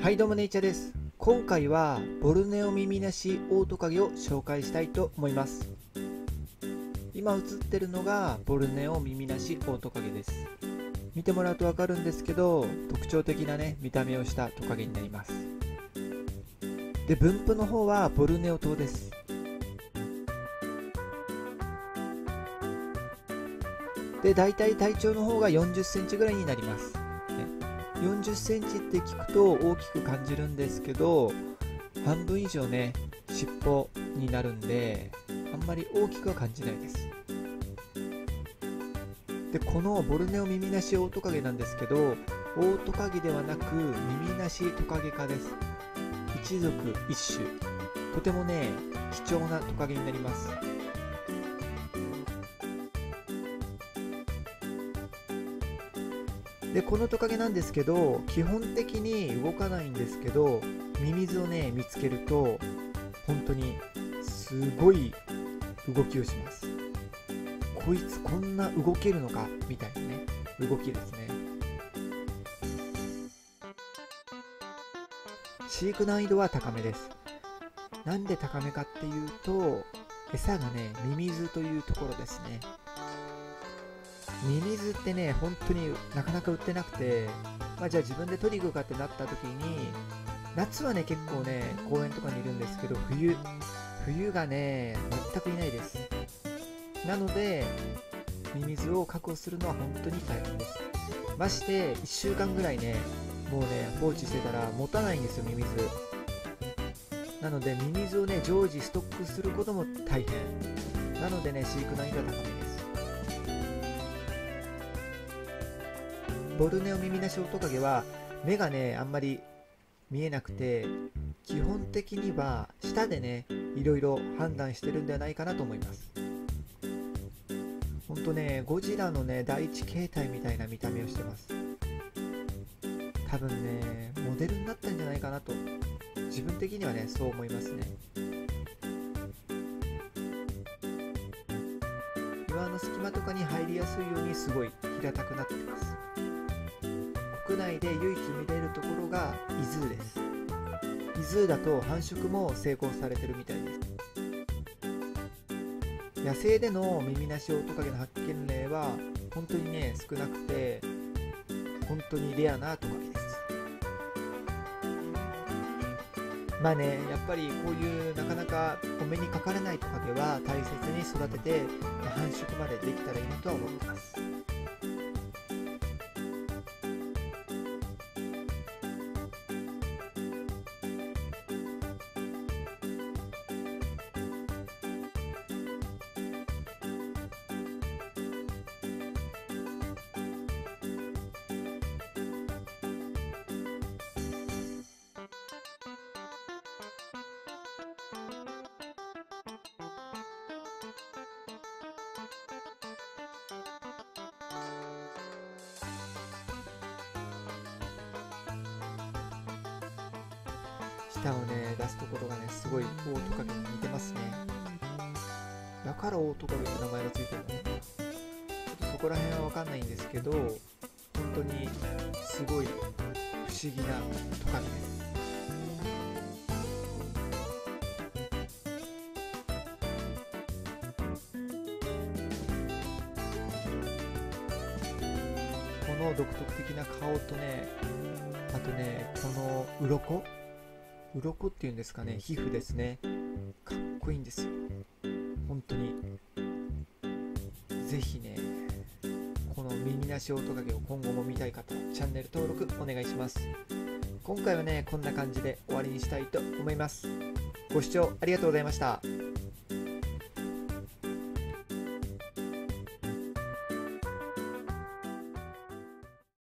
はいどうもネイチャーです。今回はボルネオ耳なしオオトカゲを紹介したいと思います。今映ってるのがボルネオ耳なしオオトカゲです。見てもらうと分かるんですけど特徴的なね見た目をしたトカゲになります。で分布の方はボルネオ島です。で大体体長の方が40センチぐらいになります。40センチって聞くと大きく感じるんですけど半分以上ね尻尾になるんであんまり大きくは感じないです。でこのボルネオ耳なしオオトカゲなんですけどオオトカゲではなく耳なしトカゲ科です。一族一種。とてもね貴重なトカゲになります。でこのトカゲなんですけど基本的に動かないんですけどミミズをね見つけると本当にすごい動きをします。こいつこんな動けるのか？みたいなね動きですね。飼育難易度は高めです。なんで高めかっていうと餌がねミミズというところですね。ミミズってね、本当になかなか売ってなくて、まあ、じゃあ自分で取りに行くかってなった時に、夏はね、結構ね、公園とかにいるんですけど、冬、冬がね、全くいないです。なので、ミミズを確保するのは本当に大変です。まして、1週間ぐらいね、もうね、放置してたら持たないんですよ、ミミズ。なので、ミミズをね、常時ストックすることも大変。なのでね、飼育難易度は高めです。ボルネオミミナシオトカゲは目がねあんまり見えなくて基本的には舌でねいろいろ判断してるんではないかなと思います。ほんとねゴジラのね第一形態みたいな見た目をしてます。多分ねモデルになったんじゃないかなと自分的にはねそう思いますね。岩の隙間とかに入りやすいようにすごい平たくなってます。国内で唯一見れるところが伊豆です。伊豆だと繁殖も成功されてるみたいです。野生での耳なしオオトカゲの発見例は本当にね少なくて本当にレアなトカゲです。まあねやっぱりこういうなかなかお目にかかれないトカゲは大切に育てて繁殖までできたらいいなとは思ってます。舌をね出すところがねすごいオオトカゲに似てますね。だからオオトカゲって名前がついてるのちょっとそこら辺は分かんないんですけど本当にすごい不思議なトカゲですこの独特的な顔とねあとねこの鱗鱗っていうんですかね皮膚ですね。かっこいいんですよ。本当に。ぜひねこの耳なしオトカゲを今後も見たい方はチャンネル登録お願いします。今回はねこんな感じで終わりにしたいと思います。ご視聴ありがとうございました